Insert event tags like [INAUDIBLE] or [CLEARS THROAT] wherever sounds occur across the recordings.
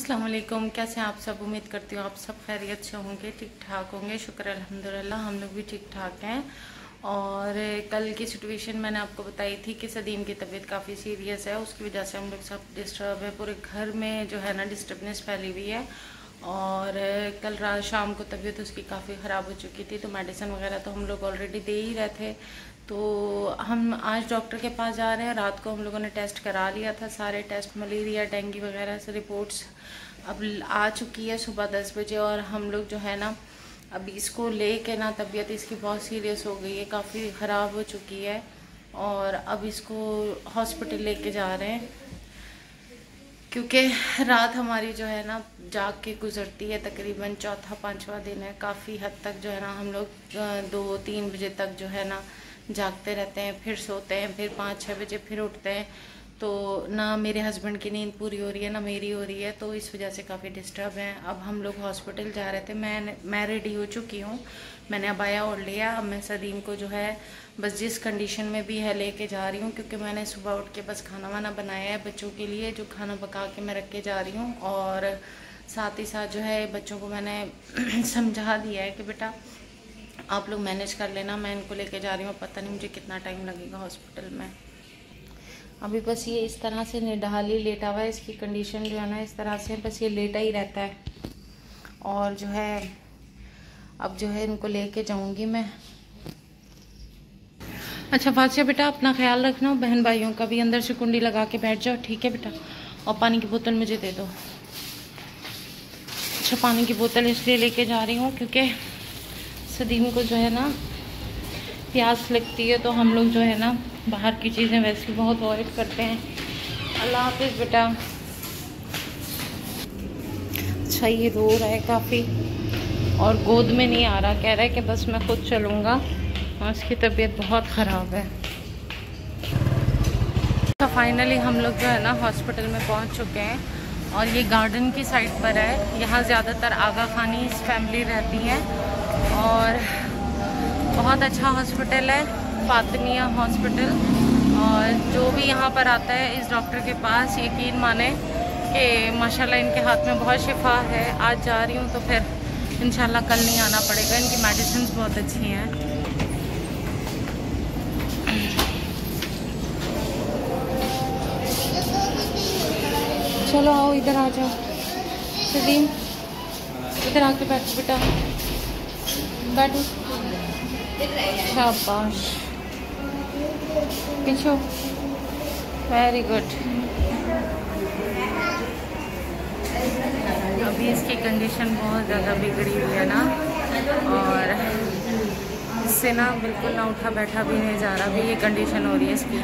अस्सलाम वालेकुम कैसे हैं आप सब? उम्मीद करती हूँ आप सब खैरियत से होंगे ठीक ठाक होंगे। शुक्र अल्हम्दुलिल्लाह, हम लोग भी ठीक ठाक हैं। और कल की सिचुएशन मैंने आपको बताई थी कि सदीम की तबीयत काफ़ी सीरियस है। उसकी वजह से हम लोग सब डिस्टर्ब है। पूरे घर में जो है ना डिस्टर्बनेस फैली हुई है। और कल रात शाम को तबीयत उसकी काफ़ी ख़राब हो चुकी थी तो मेडिसिन वगैरह तो हम लोग ऑलरेडी दे ही रहे थे। तो हम आज डॉक्टर के पास जा रहे हैं, रात को हम लोगों ने टेस्ट करा लिया था, सारे टेस्ट मलेरिया डेंगू वगैरह से रिपोर्ट्स अब आ चुकी है सुबह दस बजे और हम लोग जो है ना अभी इसको ले के ना तबीयत इसकी बहुत सीरियस हो गई है, काफ़ी ख़राब हो चुकी है। और अब इसको हॉस्पिटल लेके जा रहे हैं। क्योंकि रात हमारी जो है ना जाग के गुजरती है, तकरीबन चौथा, पांचवा दिन है। काफ़ी हद तक जो है ना हम लोग दो, तीन बजे तक जो है ना जागते रहते हैं, फिर सोते हैं, फिर पाँच छः बजे फिर उठते हैं। तो ना मेरे हस्बैंड की नींद पूरी हो रही है, ना मेरी हो रही है तो इस वजह से काफ़ी डिस्टर्ब हैं। अब हम लोग हॉस्पिटल जा रहे थे। मैं मैं रेडी हो चुकी हूँ। मैंने अबाया ओढ़ लिया। अब मैं सदीम को जो है, बस जिस कंडीशन में भी है, लेके जा रही हूँ, क्योंकि मैंने सुबह उठ के बस खाना वाना बनाया है बच्चों के लिए, जो खाना पका के मैं रख के जा रही हूँ। और साथ ही साथ जो है, बच्चों को मैंने [CLEARS THROAT] समझा दिया है कि बेटा, आप लोग मैनेज कर लेना। मैं इनको लेके जा रही हूँ। पता नहीं मुझे कितना टाइम लगेगा हॉस्पिटल में। अभी बस ये इस तरह से निडाली लेटा हुआ है, इसकी कंडीशन जो है ना, इस तरह से बस ये लेटा ही रहता है। और जो है, अब जो है इनको लेके जाऊँगी मैं। अच्छा फासिया बेटा, अपना ख्याल रखना, बहन भाइयों का भी अंदर से कुंडी लगा के बैठ जाओ, ठीक है बेटा? और पानी की बोतल मुझे दे दो। अच्छा पानी की बोतल इसलिए लेके जा रही हूँ क्योंकि सदीम को जो है ना, प्यास लगती है तो हम लोग जो है ना बाहर की चीज़ें वैसे बहुत अवॉइड करते हैं। अल्लाह हाफिज़ बेटा। अच्छा ये रो रहा है काफ़ी। और गोद में नहीं आ रहा, कह रहा है कि बस मैं खुद चलूँगा। और उसकी तबीयत बहुत ख़राब है। तो फाइनली हम लोग जो है ना हॉस्पिटल में पहुँच चुके हैं। और ये गार्डन की साइड पर है। यहाँ ज़्यादातर आगा खानी फैमिली रहती है। और बहुत अच्छा हॉस्पिटल है। फातमिया हॉस्पिटल और जो भी यहाँ पर आता है इस डॉक्टर के पास यकीन माने कि माशाल्लाह इनके हाथ में बहुत शिफा है। आज जा रही हूँ तो फिर इंशाल्लाह कल नहीं आना पड़ेगा। इनकी मेडिसिन बहुत अच्छी हैं। चलो आओ, इधर आ जाओ। सलीम, इधर आके बैठो बेटा। बैठो। शाबाश। पीछो वेरी गुड अभी इसकी कंडीशन बहुत ज़्यादा बिगड़ी हुई है ना। और इससे ना बिल्कुल ना उठा बैठा भी नहीं जा रहा। भी ये कंडीशन हो रही है इसकी।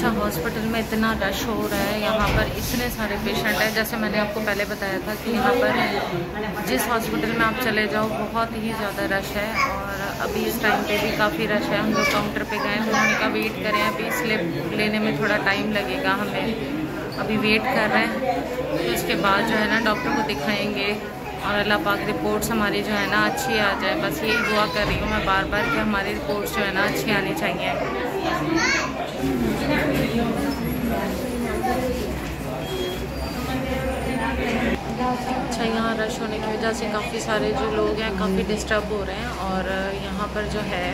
अच्छा हॉस्पिटल में इतना रश हो रहा है, यहाँ पर इतने सारे पेशेंट हैं। जैसे मैंने आपको पहले बताया था कि यहाँ पर जिस हॉस्पिटल में आप चले जाओ, बहुत ही ज़्यादा रश है। और अभी इस टाइम पे भी काफ़ी रश है। हम लोग काउंटर पे गए उन्होंने का वेट करें। अभी स्लिप लेने में थोड़ा टाइम लगेगा हमें। अभी वेट कर रहे हैं। तो इसके बाद जो है ना डॉक्टर को दिखाएँगे। और अल्लाह पाक रिपोर्ट्स हमारी जो है ना, अच्छी आ जाए। बस यही दुआ कर रही हूँ मैं बार बार कि हमारी रिपोर्ट्स जो है ना, अच्छी आनी चाहिए। अच्छा यहाँ रश होने की वजह से काफ़ी सारे जो लोग हैं काफ़ी डिस्टर्ब हो रहे हैं और यहाँ पर जो है,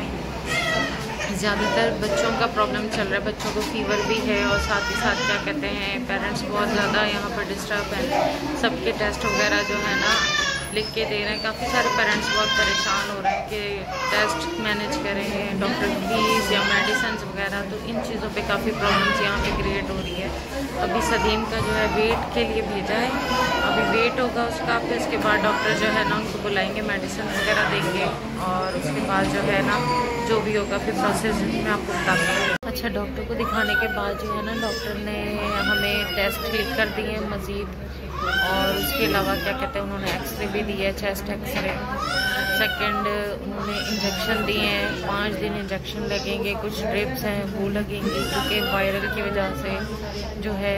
ज़्यादातर बच्चों का प्रॉब्लम चल रहा है। बच्चों को फीवर भी है और साथ ही साथ क्या कहते हैं पेरेंट्स बहुत ज़्यादा यहाँ पर डिस्टर्ब हैं। सबके टेस्ट वगैरह जो है ना लिख के दे रहे हैं। काफ़ी सारे पेरेंट्स बहुत परेशान हो रहे हैं कि टेस्ट मैनेज करें डॉक्टर फ़ीस या मेडिसन वगैरह तो इन चीज़ों पे काफ़ी प्रॉब्लम्स यहाँ पे क्रिएट हो रही है। अभी सदीम का जो है वेट के लिए भेजा है। अभी वेट होगा उसका, फिर उसके बाद डॉक्टर जो है ना उनको बुलाएँगे मेडिसन वगैरह देंगे और उसके बाद जो है ना, जो भी होगा, फिर प्रोसेस मैं आपको बताऊँगी अच्छा डॉक्टर को दिखाने के बाद जो है ना, डॉक्टर ने हमें टेस्ट लिख कर दिए मज़ीद। और उसके अलावा क्या कहते हैं, उन्होंने एक्सरे भी है चेस्ट एक्सरे सेकंड उन्होंने इंजेक्शन दिए हैं। पाँच दिन इंजेक्शन लगेंगे, कुछ ड्रिप्स हैं, वो लगेंगे, क्योंकि वायरल की वजह से जो है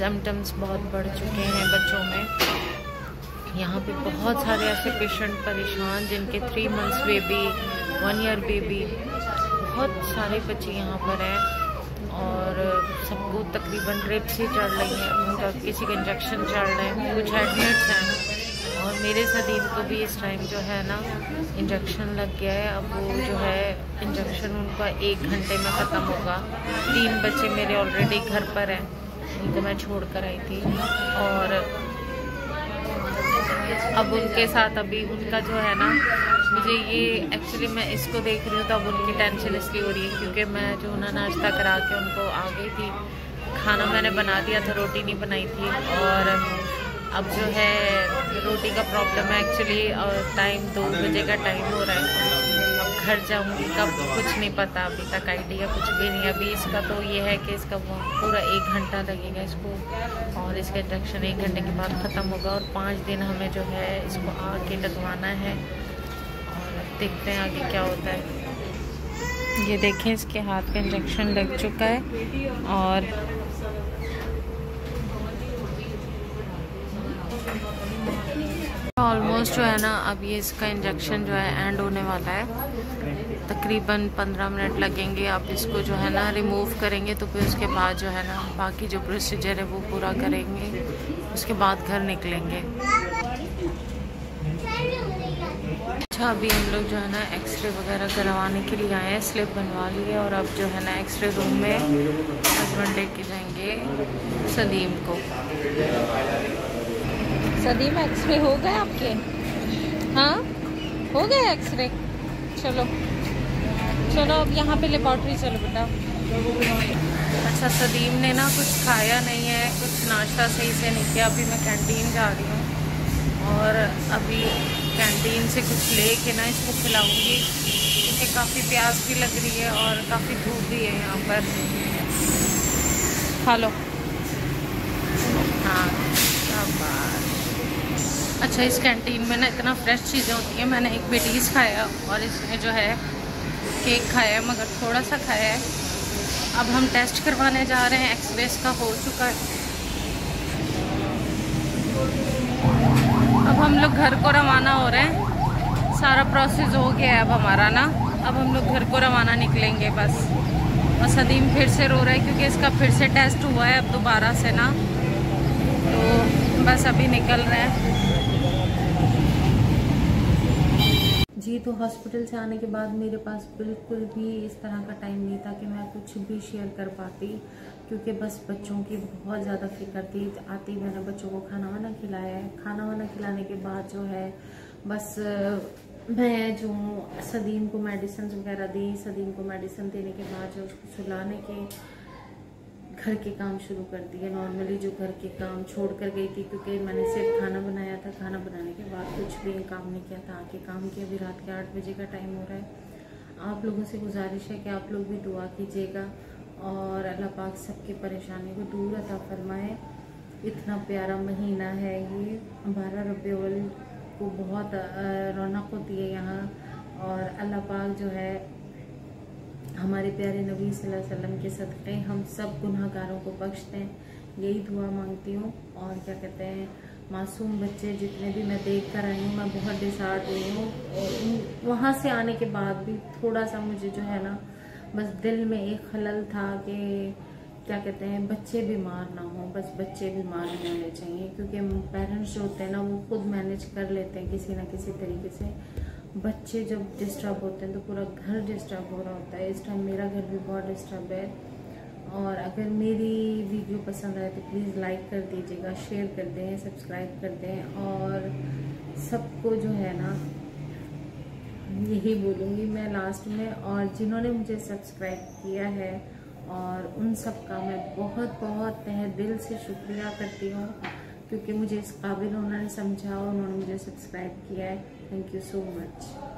सिम्टम्स बहुत बढ़ चुके हैं बच्चों में। यहाँ पे बहुत सारे ऐसे पेशेंट परेशान, जिनके three months baby one year baby बहुत सारे बच्चे यहाँ पर हैं और सबको तकरीबन ड्रिप्स से चढ़ रही हैं, उनका किसी के इंजेक्शन चढ़ रहे हैं, कुछ एडमिट्स हैं। और मेरे सदीम को भी इस टाइम जो है ना इंजेक्शन लग गया है। अब वो जो है इंजेक्शन उनका एक घंटे में ख़त्म होगा। तीन बच्चे मेरे ऑलरेडी घर पर हैं, उनको मैं छोड़ कर आई थी। और अब उनके साथ अभी उनका जो है ना, मुझे ये एक्चुअली मैं इसको देख रही हूँ तो अब उनकी टेंशन इसलिए हो रही है क्योंकि मैं जो ना नाश्ता करा के उनको आ गई थी, खाना मैंने बना दिया था, रोटी नहीं बनाई थी और अब जो है रोटी का प्रॉब्लम है एक्चुअली और टाइम दो बजे का टाइम हो रहा है। घर जाऊँगी कब कुछ नहीं पता, अभी तक आइडिया कुछ भी नहीं अभी इसका तो ये है कि इसका पूरा एक घंटा लगेगा इसको, और इसका इंजेक्शन एक घंटे के बाद ख़त्म होगा, और पाँच दिन हमें जो है इसको आके लगवाना है, और देखते हैं आगे क्या होता है। ये देखें, इसके हाथ का इंजेक्शन लग चुका है, और ऑलमोस्ट जो है ना अब ये इसका इंजेक्शन जो है एंड होने वाला है। तकरीबन पंद्रह मिनट लगेंगे। आप इसको जो है ना रिमूव करेंगे तो फिर उसके बाद जो है ना, बाकी जो प्रोसीजर है, वो पूरा करेंगे। उसके बाद घर निकलेंगे। अच्छा अभी हम लोग जो है ना एक्सरे वगैरह करवाने के लिए आए हैं। स्लिप बनवा लिए और अब जो है ना एक्सरे रूम में हस्बैंड लेके जाएँगे, सलीम को। सलीम एक्सरे हो गए आपके? हाँ? हो गए एक्सरे चलो। चलो अब यहाँ पे लेबॉर्ट्री चलो बेटा। अच्छा सदीम ने ना कुछ खाया नहीं है कुछ नाश्ता सही से नहीं किया। अभी मैं कैंटीन जा रही हूँ। और अभी कैंटीन से कुछ ले के ना इसको खिलाऊँगी। क्योंकि काफ़ी प्यास भी लग रही है और काफ़ी धूप भी है यहाँ पर। खा लो हाँ अच्छा इस कैंटीन में ना इतना फ्रेश चीज़ें होती हैं। मैंने एक बेटीज़ खाया और इसमें जो है केक खाया है मगर थोड़ा सा खाया है। अब हम टेस्ट करवाने जा रहे हैं। एक्सप्रेस का हो चुका है। अब हम लोग घर को रवाना हो रहे हैं। सारा प्रोसेस हो गया है अब हमारा ना। अब हम लोग घर को रवाना निकलेंगे बस। और सदीम फिर से रो रहा है क्योंकि इसका फिर से टेस्ट हुआ है। अब दोबारा से ना। तो बस अभी निकल रहे हैं। जी तो हॉस्पिटल से आने के बाद मेरे पास बिल्कुल भी इस तरह का टाइम नहीं था कि मैं कुछ भी शेयर कर पाती, क्योंकि बस बच्चों की बहुत ज़्यादा फ़िक्र थी। आती मैंने बच्चों को खाना वाना खिलाया। है खाना वाना खिलाने के बाद जो है, बस, मैं जो सदीम को मेडिसिन वगैरह दी, सदीम को मेडिसिन देने के बाद जो उसको सुलाने के घर के काम शुरू कर दिए। नॉर्मली जो घर के काम छोड़ कर गई थी, क्योंकि मैंने सिर्फ़ खाना बनाया था। खाना बनाने के बाद कुछ भी काम नहीं किया था। आके काम किया। अभी रात के आठ बजे का टाइम हो रहा है। आप लोगों से गुजारिश है कि आप लोग भी दुआ कीजिएगा। और अल्लाह पाक सबकी परेशानी को दूर अता फरमाए। इतना प्यारा महीना है ये। बारह रबीउल को बहुत रौनक होती है यहाँ। और अल्लाह पाक जो है हमारे प्यारे नबी वसल्लम के सदक़े हम सब गुनाहगारों को बख्श दें यही दुआ मांगती हूँ। और क्या कहते हैं, मासूम बच्चे जितने भी मैं देख कर आई हूँ, मैं बहुत डिसार्ट हुई हूँ। और वहाँ से आने के बाद भी थोड़ा सा मुझे जो है ना, बस दिल में एक खलल था कि क्या कहते हैं, बच्चे बीमार ना हो, बस बच्चे बीमार नहीं होने चाहिए। क्योंकि पेरेंट्स जो होते हैं ना, वो खुद मैनेज कर लेते हैं किसी ना किसी तरीके से। बच्चे जब डिस्टर्ब होते हैं तो पूरा घर डिस्टर्ब हो रहा होता है। इस टाइम मेरा घर भी बहुत डिस्टर्ब है। और अगर मेरी वीडियो पसंद आए तो प्लीज़ लाइक कर दीजिएगा शेयर कर दें सब्सक्राइब कर दें। और सबको जो है ना, यही बोलूँगी मैं लास्ट में। और जिन्होंने मुझे सब्सक्राइब किया है, और उन सब का मैं बहुत बहुत तह दिल से शुक्रिया करती हूँ। क्योंकि मुझे इस काबिल उन्होंने समझा और उन्होंने मुझे सब्सक्राइब किया है। Thank you so much